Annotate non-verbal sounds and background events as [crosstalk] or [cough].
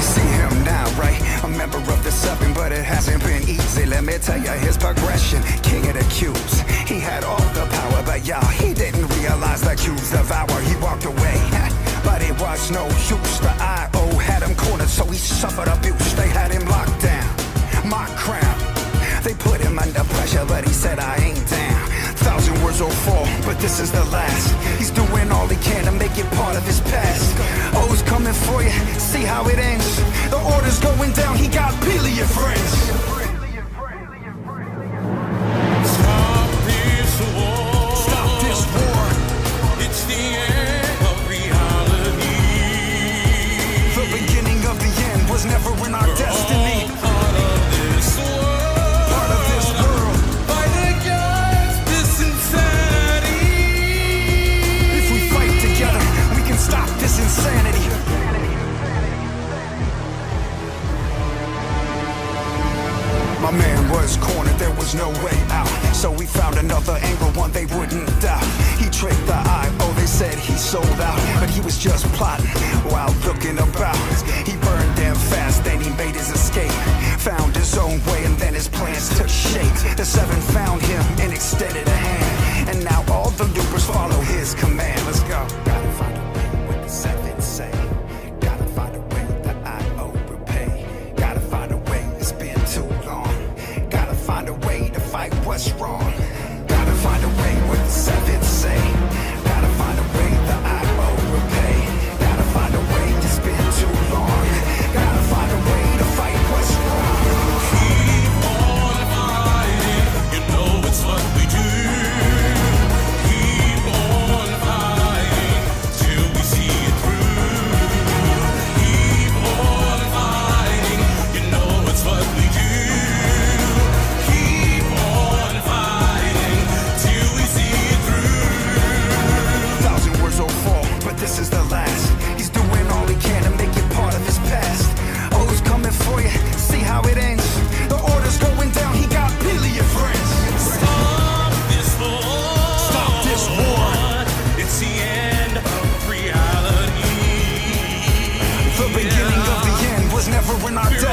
see him now, right? A member of the seven, but it hasn't been easy. Let me tell you his progression. King of the cubes. He had all the power, but y'all, he didn't realize the cubes devour. He walked away, [laughs] but it was no use. The IO had him cornered, so he suffered abuse. They had him locked down. My crown. They put him under pressure, but he said, I ain't down. Thousand words will fall, but this is the last. He's doing all he can to make it part of his past. O's coming for you, see how it ends. The order's going down, he got billion friends. man was cornered, there was no way out. So we found another angle, one they wouldn't doubt. He tricked the eye, oh, they said he sold out. But he was just plotting while looking about. He burned them fast, then he made his escape. Found his own way, and then his plans took shape. The seven found him and extended a hand. And now all the loopers follow his command. so far, but this is the last. He's doing all he can to make it part of his past. Oh, he's coming for you, see how it ends. The order's going down, he got Stop this war Stop this war. It's the end of reality. The beginning of the end was never an idea